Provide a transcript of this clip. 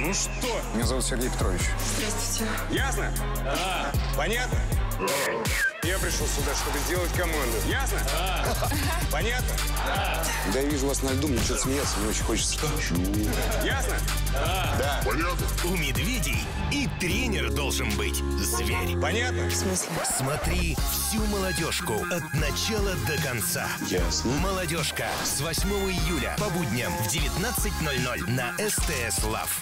Ну что? Меня зовут Сергей Петрович. Здравствуйте. Ясно? Да. А, понятно? Я пришел сюда, чтобы сделать команду. Ясно? Да. Понятно? Да я вижу вас на льду, мне что-то смеяться мне очень хочется. Что? Ясно? Да. Понятно? У медведей и тренер должен быть зверь. Понятно? В смысле? Смотри всю молодежку от начала до конца. Ясно. Молодежка с 8 июля по будням в 19.00 на СТС Лав.